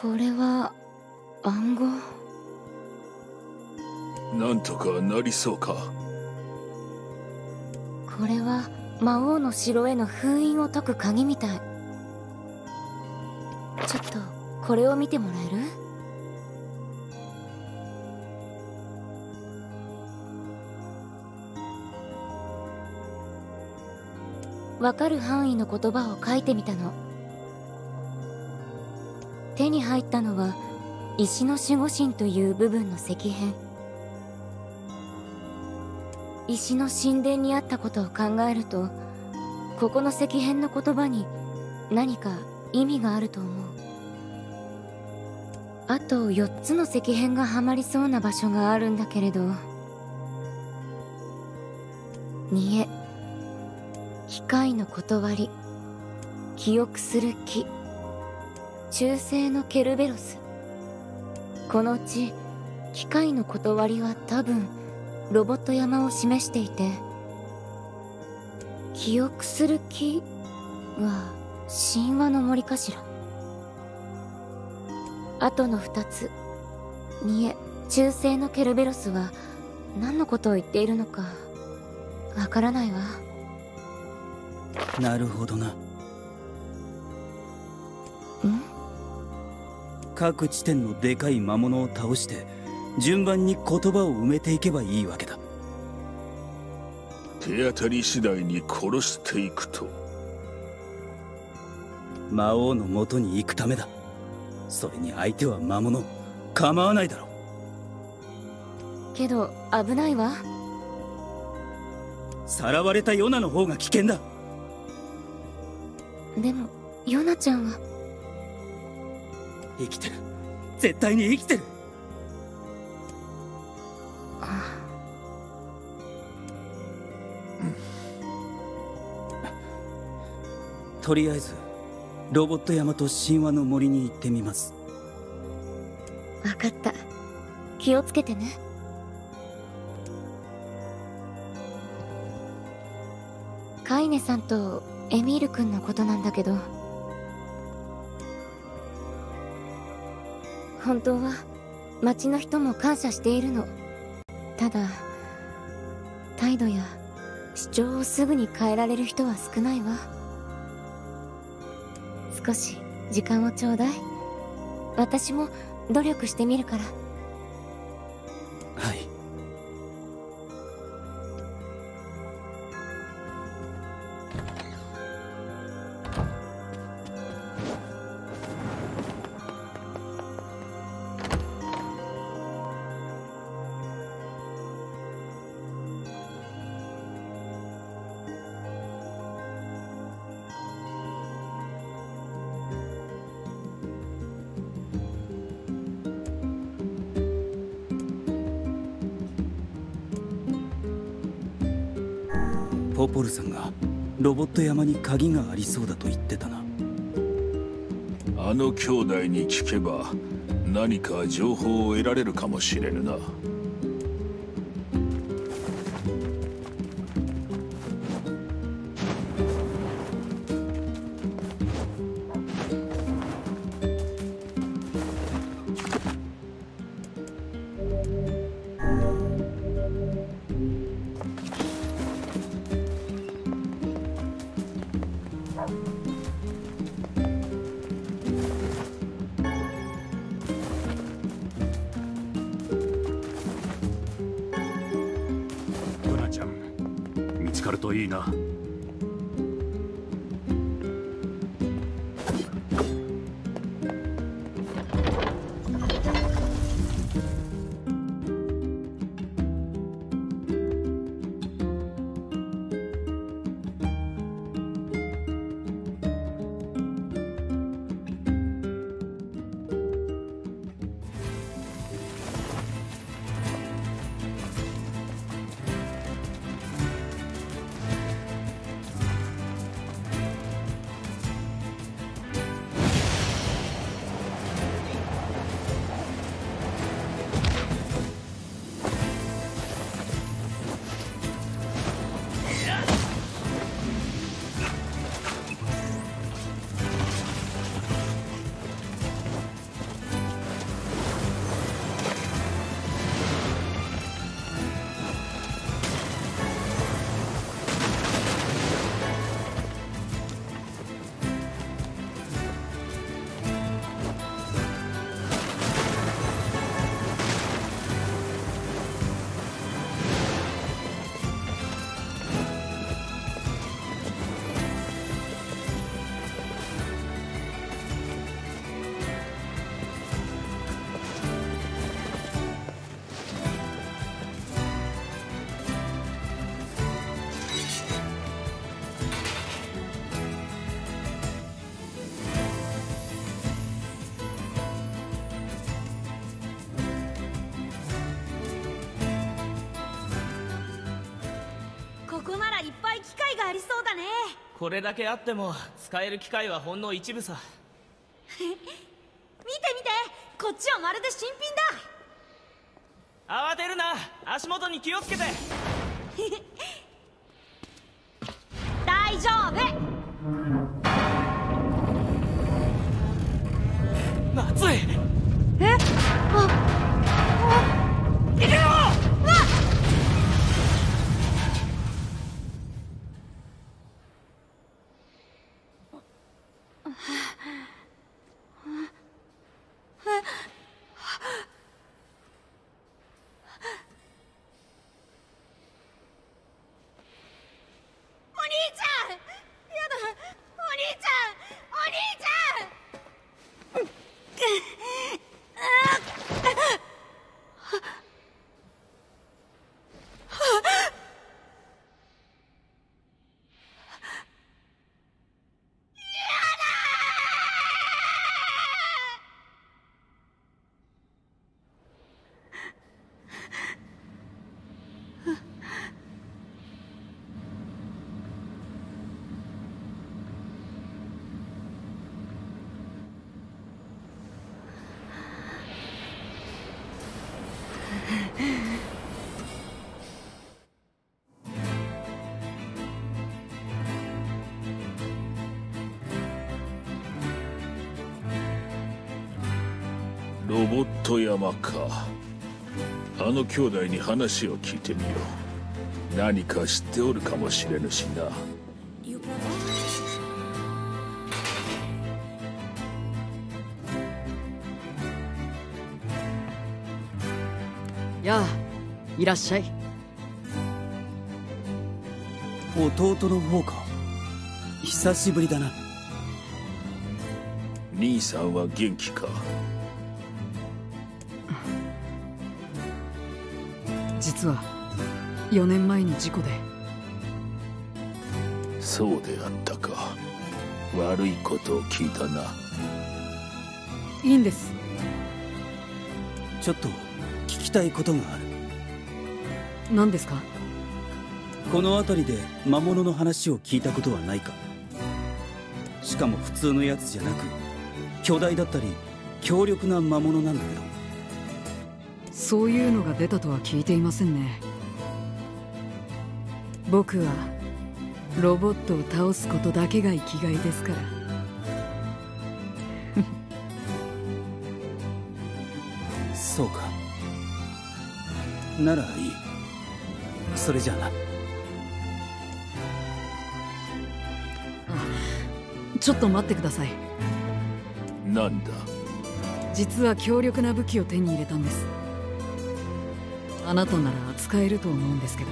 これは暗号？なんとかなりそうか。これは魔王の城への封印を解く鍵みたい。ちょっとこれを見てもらえる？わかる範囲の言葉を書いてみたの手に入ったのは石の守護神という部分の石片。石の神殿にあったことを考えるとここの石片の言葉に何か意味があると思う。あと4つの石片がはまりそうな場所があるんだけれど。煮え機械の断り記憶する木。中性のケルベロス。このうち機械の断りは多分ロボット山を示していて記憶する木は神話の森かしら。あとの2つ。煮え中性のケルベロスは何のことを言っているのかわからないわ。なるほどな。各地点のでかい魔物を倒して順番に言葉を埋めていけばいいわけだ。手当たり次第に殺していくと。魔王のもとに行くためだ。それに相手は魔物構わないだろう。けど危ないわ。さらわれたヨナの方が危険だ。でもヨナちゃんは生きてる。絶対に生きてる。とりあえずロボット山と神話の森に行ってみます。分かった。気をつけてね。カイネさんとエミール君のことなんだけど本当は町の人も感謝しているの。ただ態度や主張をすぐに変えられる人は少ないわ。少し時間をちょうだい。私も努力してみるから。ポポルさんがロボット山に鍵がありそうだと言ってたな。あの兄弟に聞けば何か情報を得られるかもしれぬな。これだけあっても使える機械はほんの一部さ。見て見てこっちはまるで新品慌てるな。足元に気をつけてロボット山か。あの兄弟に話を聞いてみよう。何か知っておるかもしれぬしな。やあいらっしゃい。弟の方か。久しぶりだな。兄さんは元気か？実は4年前に事故で。そうであったか。悪いことを聞いたな。いいんです。ちょっと聞きたいことがある。何ですか？この辺りで魔物の話を聞いたことはないか。しかも普通のやつじゃなく巨大だったり強力な魔物なんだけどそういうのが出たとは聞いていませんね。僕はロボットを倒すことだけが生きがいですから。そうか。ならいい。それじゃあな。ちょっと待ってください。なんだ？実は強力な武器を手に入れたんですあなたなら扱えると思うんですけど。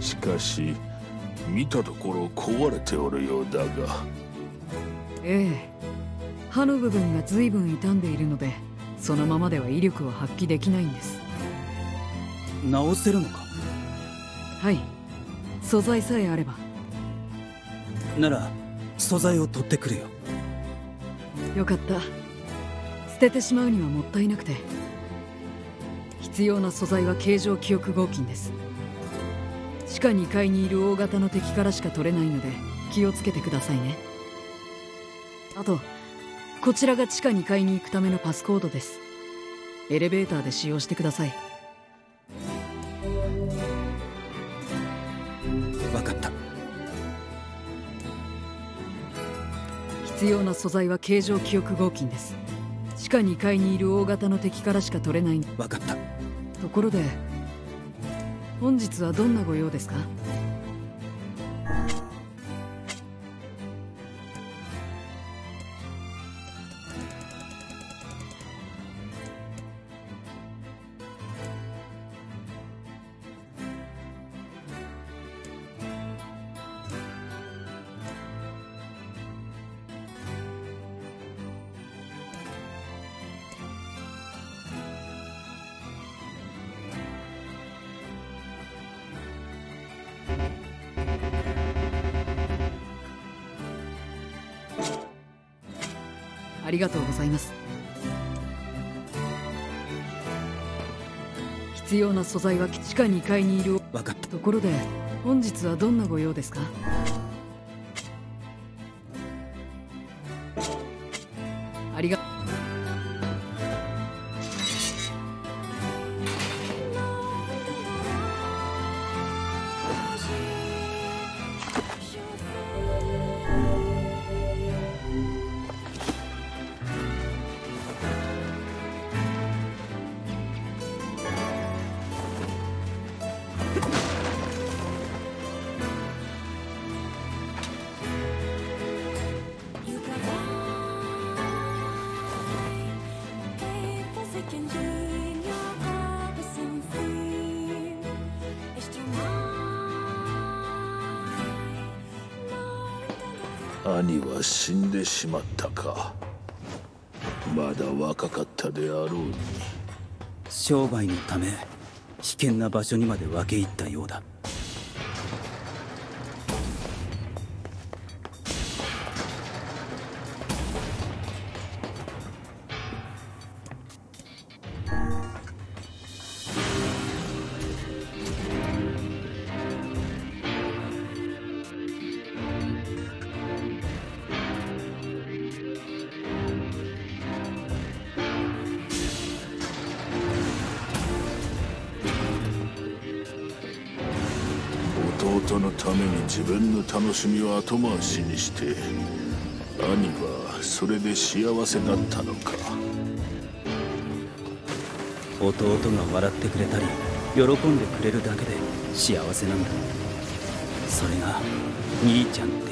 しかし見たところ壊れておるようだが。ええ。刃の部分が随分傷んでいるのでそのままでは威力を発揮できないんです。直せるのか？はい。素材さえあれば。なら素材を取ってくれよ。よかった。捨ててしまうにはもったいなくて。必要な素材は形状記憶合金です。地下2階にいる大型の敵からしか取れないので気をつけてくださいね。あとこちらが地下2階に行くためのパスコードです。エレベーターで使用してください。分かった。必要な素材は形状記憶合金です。地下2階にいる大型の敵からしか取れない。分かった。ところで本日はどんなご用ですか？な素材は地下2階にいる。分かった。ところで本日はどんなご用ですか？ありが兄は死んでしまったか。まだ若かったであろうに。商売のため危険な場所にまで分け入ったようだ。しみを後回しにして兄はそれで幸せだったのか。弟が笑ってくれたり喜んでくれるだけで幸せなんだ。それが兄ちゃんって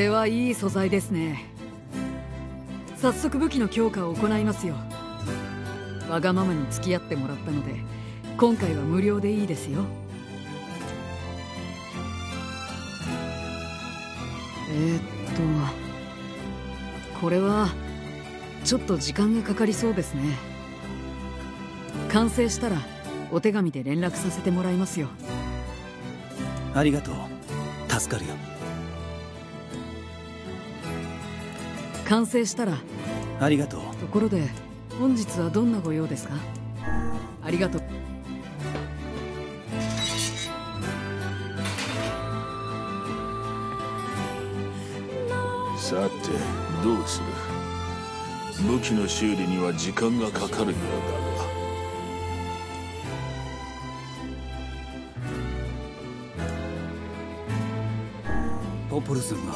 れはいい素材ですね。早速武器の強化を行いますよ。わがままに付き合ってもらったので今回は無料でいいですよ。えー、っとこれはちょっと時間がかかりそうですね。完成したらお手紙で連絡させてもらいますよ。ありがとう。助かるよ。完成したら。ありがとう。ところで本日はどんなご用ですか？ありがとう。さてどうする？武器の修理には時間がかかるようだが。ポポルズンが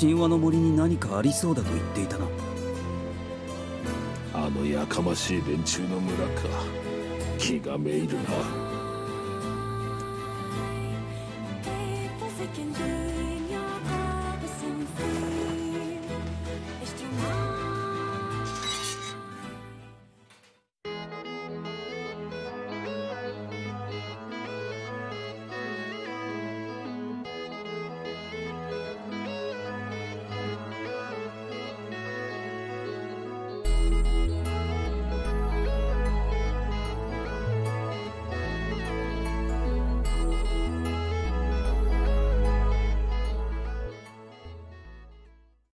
神話の森に何かありそうだと言っていたな。あのやかましい連中の村か。気がめいるな。